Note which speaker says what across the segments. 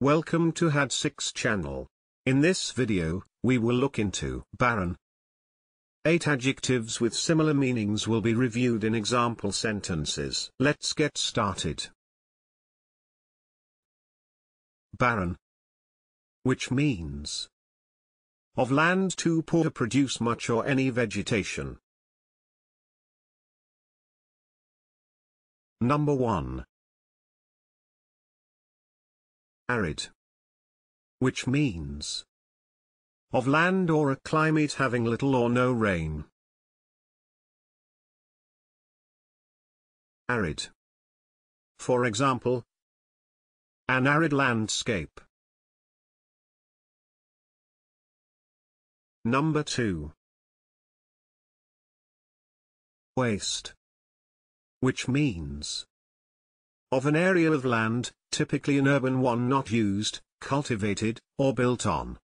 Speaker 1: Welcome to HAD6 channel. In this video, we will look into barren. Eight adjectives with similar meanings will be reviewed in example sentences. Let's get started. Barren. Which means of land too poor to produce much or any vegetation. Number 1. Arid. Which means of land or a climate having little or no rain. Arid. For example, an arid landscape. Number 2. Waste. Which means of an area of land, typically an urban one not used, cultivated, or built on.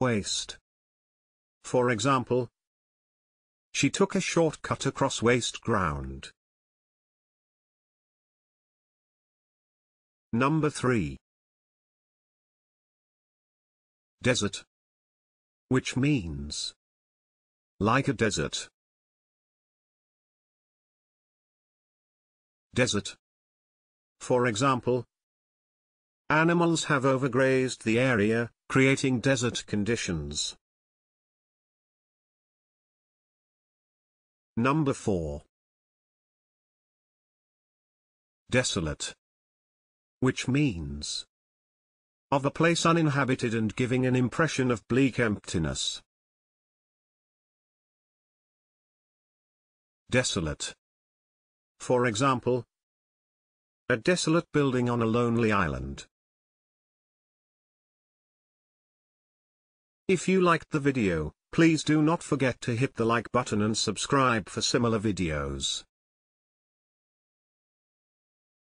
Speaker 1: Waste. For example, she took a shortcut across waste ground. Number 3. Desert. Which means like a desert. Desert. For example, animals have overgrazed the area, creating desert conditions. Number 4. Desolate. Which means of a place uninhabited and giving an impression of bleak emptiness. Desolate. For example, a desolate building on a lonely island. If you liked the video, please do not forget to hit the like button and subscribe for similar videos.